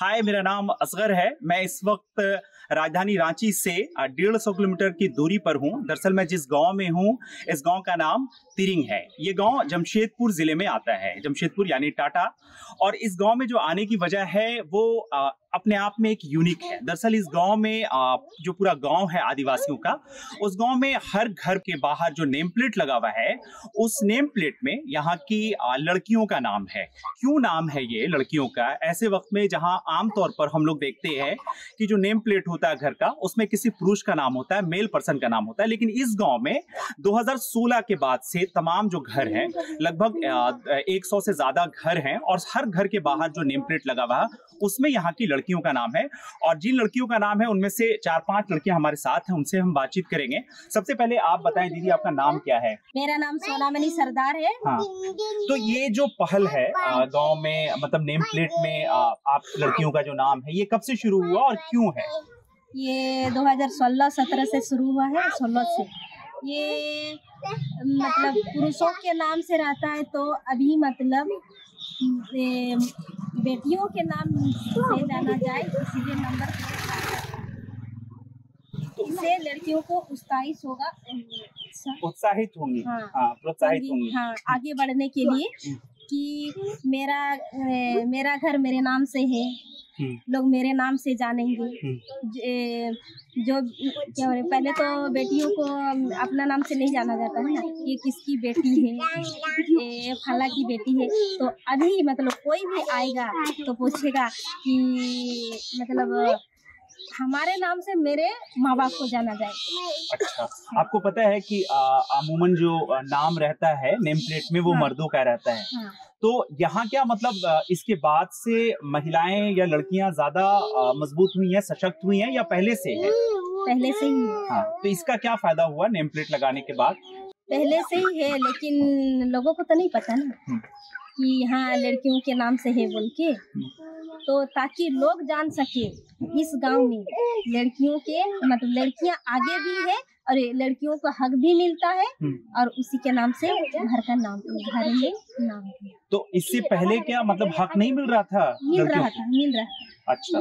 हाय मेरा नाम असगर है। मैं इस वक्त राजधानी रांची से डेढ़ सौ किलोमीटर की दूरी पर हूँ। दरअसल मैं जिस गाँव में हूँ, इस गाँव का नाम तिरिंग है। ये गाँव जमशेदपुर ज़िले में आता है, जमशेदपुर यानी टाटा। और इस गाँव में जो आने की वजह है, वो अपने आप में एक यूनिक है। दरअसल इस गाँव में जो पूरा गाँव है आदिवासियों का, उस गाँव में हर घर के बाहर जो नेम प्लेट लगा हुआ है, उस नेम प्लेट में यहाँ की लड़कियों का नाम है। क्यों नाम है ये लड़कियों का? ऐसे वक्त में जहाँ आमतौर पर हम लोग देखते हैं कि जो नेम प्लेट होता है घर का उसमें किसी पुरुष का नाम होता है मेल पर्सन का नाम होता है लेकिन इस गाँव में दो के बाद से तमाम जो घर हैं लगभग एक सौ से ज़्यादा घर हैं और हर घर के बाहर जो नेम प्लेट लगा हुआ है उसमें यहाँ की लड़कियों का नाम है और जिन लड़कियों का नाम है उनमें से चार पाँच लड़कियाँ हमारे साथ हैं उनसे हम बातचीत करेंगे। सबसे पहले आप बताएँ दीदी आपका नाम क्या है? मेरा नाम सोनामणि सरदार है। हाँ। तो ये जो पहल है गाँव में मतलब नेम प्लेट में आप लड़कियों का जो नाम है ये कब से शुरू हुआ और क्यों है? ये 2016-17 से शुरू हुआ है 16 से। ये मतलब पुरुषों के नाम से रहता है तो अभी मतलब बेटियों के नाम से जाना जाए इसीलिए नंबर इससे लड़कियों को उत्साहित होगा। उत्साहित होंगी। हाँ, हाँ प्रोत्साहित होंगी। हाँ आगे बढ़ने के लिए। कि मेरा ए, मेरा घर मेरे नाम से है हम्म। लोग मेरे नाम से जानेंगे हम्म। जो क्या बोले पहले तो बेटियों को अपना नाम से नहीं जाना जाता है ना ये किसकी बेटी है ये फला की बेटी है तो अभी मतलब कोई भी आएगा तो पूछेगा कि मतलब हमारे नाम से मेरे माँ बाप को जाना जाए। अच्छा। आपको पता है कि अमूमन जो नाम रहता है नेम प्लेट में वो हाँ, मर्दों का रहता है। हाँ, तो यहाँ क्या मतलब इसके बाद से महिलाएँ या लड़कियाँ ज़्यादा मज़बूत हुई हैं सशक्त हुई हैं या पहले से है? पहले से ही। हाँ तो इसका क्या फ़ायदा हुआ नेम प्लेट लगाने के बाद? पहले से ही है लेकिन लोगों को तो नहीं पता ना। हम्म। कि हाँ लड़कियों के नाम से है बोल के। तो ताकि लोग जान सके इस गाँव में लड़कियों के मतलब लड़कियाँ आगे भी है और लड़कियों को हक भी मिलता है हम्म। और उसी के नाम से घर का नाम घर में नाम तो इससे पहले क्या मतलब हक नहीं मिल रहा था मिल रहा था मिल रहा था। अच्छा।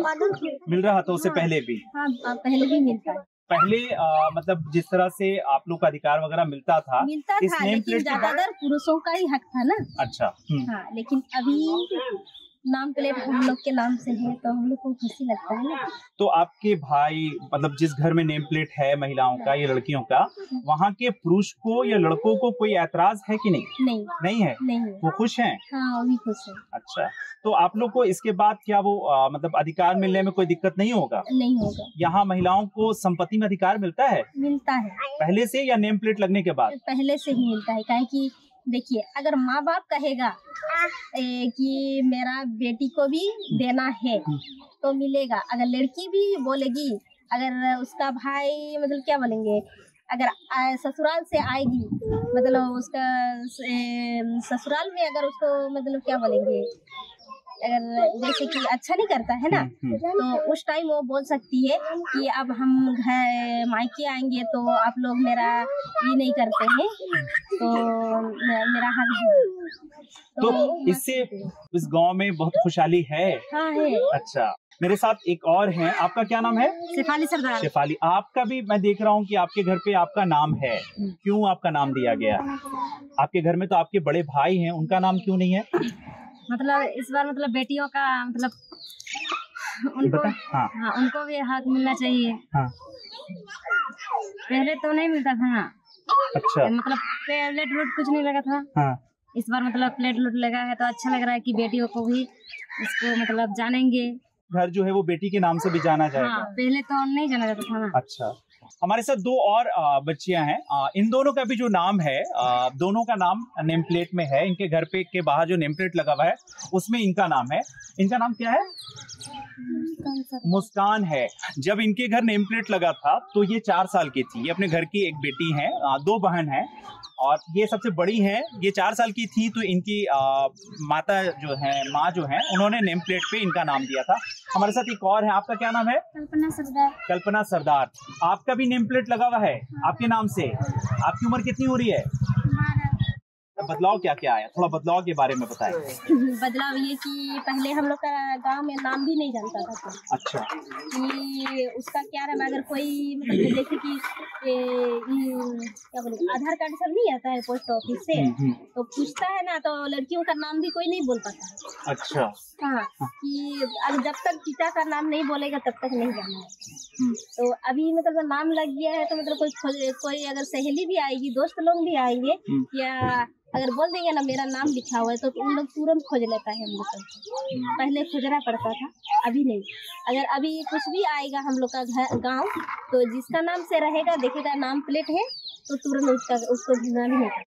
मिल रहा था उससे पहले भी? हाँ पहले भी मिलता है। पहले आ, मतलब जिस तरह से आप लोग का अधिकार वगैरह मिलता था मिलता था लेकिन ज़्यादातर पुरुषों का ही हक था ना अच्छा हम्म। हाँ लेकिन अभी नाम प्लेट हम लोग के नाम से है तो हम लोग को खुशी लगता है ना। तो आपके भाई मतलब जिस घर में नेम प्लेट है महिलाओं का या लड़कियों का वहाँ के पुरुष को या लड़कों को कोई ऐतराज है कि नहीं? नहीं। नहीं है? नहीं। वो खुश हैं? हाँ भी खुश है। अच्छा। तो आप लोग को इसके बाद क्या वो आ, मतलब अधिकार मिलने में कोई दिक्कत नहीं होगा? नहीं होगा। यहाँ महिलाओं को संपत्ति में अधिकार मिलता है? मिलता है। पहले से या नेम प्लेट लगने के बाद? पहले से ही मिलता है क्या देखिए अगर माँ बाप कहेगा ए, कि मेरा बेटी को भी देना है तो मिलेगा। अगर लड़की भी बोलेगी अगर उसका भाई मतलब क्या बोलेंगे? अगर ससुराल से आएगी मतलब उसका ससुराल में अगर उसको मतलब क्या बोलेंगे? अगर जैसे कि अच्छा नहीं करता है ना? हम्म, हम्म। तो उस टाइम वो बोल सकती है कि अब हम घर मायके आएँगे तो आप लोग मेरा ये नहीं करते हैं तो मेरा हक तो, तो इससे इस गाँव में बहुत खुशहाली है? हाँ है। अच्छा मेरे साथ एक और है। आपका क्या नाम है? शेफाली सरदार शेफाली आपका भी मैं देख रहा हूँ कि आपके घर पे आपका नाम है। क्यों आपका नाम दिया गया? आपके घर में तो आपके बड़े भाई हैं उनका नाम क्यों नहीं है? मतलब इस बार मतलब बेटियों का मतलब उनको हाँ।, हाँ उनको भी हक मिलना चाहिए। हाँ। पहले तो नहीं मिलता था। ना अच्छा। मतलब प्लेट लूट कुछ नहीं लगा था। हाँ। इस बार मतलब प्लेट लूट लगा है तो अच्छा लग रहा है कि बेटियों को भी इसको मतलब जानेंगे। घर जो है वो बेटी के नाम से भी जाना जाएगा। हाँ, पहले तो नहीं जाना जाता था ना। अच्छा। हमारे साथ दो और बच्चियाँ हैं। इन दोनों का भी जो नाम है दोनों का नाम नेम प्लेट में है। इनके घर पे के बाहर जो नेम प्लेट लगा हुआ है, उसमें इनका नाम है। इनका नाम क्या है? मुस्कान है। जब इनके घर नेम प्लेट लगा था तो ये चार साल की थी। ये अपने घर की एक बेटी है दो बहन है और ये सबसे बड़ी है। ये चार साल की थी तो इनकी आ, माता जो है माँ जो है उन्होंने नेम प्लेट पे इनका नाम दिया था। हमारे साथ एक और है। आपका क्या नाम है? कल्पना सरदार। कल्पना सरदार। आपका भी नेम प्लेट लगा हुआ है। आपके नाम से? आपकी उम्र कितनी हो रही है? बदलाव क्या क्या आया? थोड़ा बदलाव के बारे में बताएँ। बदलाव ये कि पहले हम लोग का गाँव में नाम भी नहीं जानता था। अच्छा। कि उसका क्या नाम है, अगर कोई मतलब जैसे कि ए, क्या बोले आधार कार्ड सब नहीं आता है पोस्ट ऑफ़िस से हम्म, हम्म, तो पूछता है ना तो लड़कियों का नाम भी कोई नहीं बोल पाता। अच्छा। हाँ कि अगर जब तक पिता का नाम नहीं बोलेगा तब तक नहीं जाना है। हम्म, तो अभी मतलब नाम लग गया है तो मतलब कोई कोई अगर सहेली भी आएगी दोस्त लोग भी आएँगे। या अगर बोल देंगे ना, मेरा नाम लिखा हुआ है तो उन लोग तुरंत खोज लेता है हम लोग का। पहले खोजना पड़ता था, अभी नहीं। अगर अभी कुछ भी आएगा हम लोग का घर, गाँव तो जिसका नाम से रहेगा देखेगा नाम प्लेट है तो तुरंत उसका, उसको ढूंढना भी पड़ता